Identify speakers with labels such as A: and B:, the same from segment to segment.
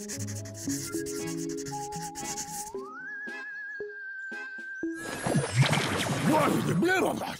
A: What is the blood on that?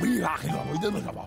A: 为啥黑社会的那个吧？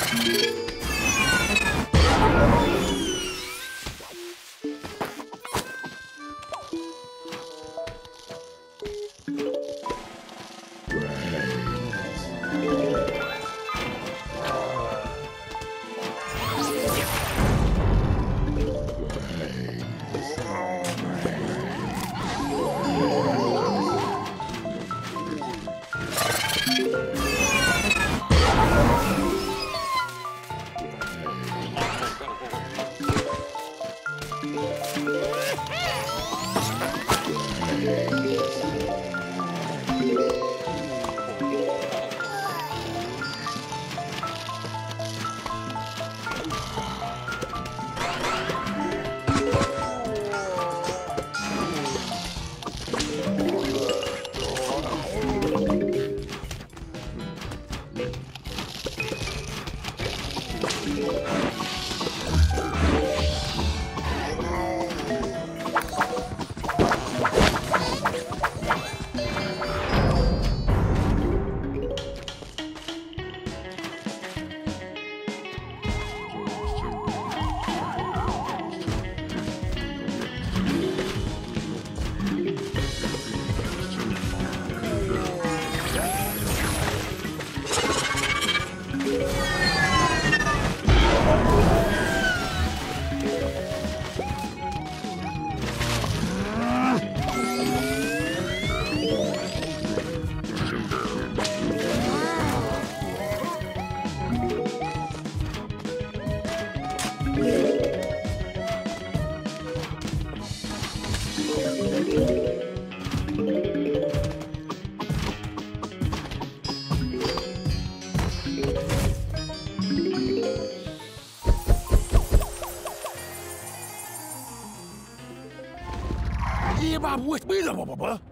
A: Let's go. Buat baba baba?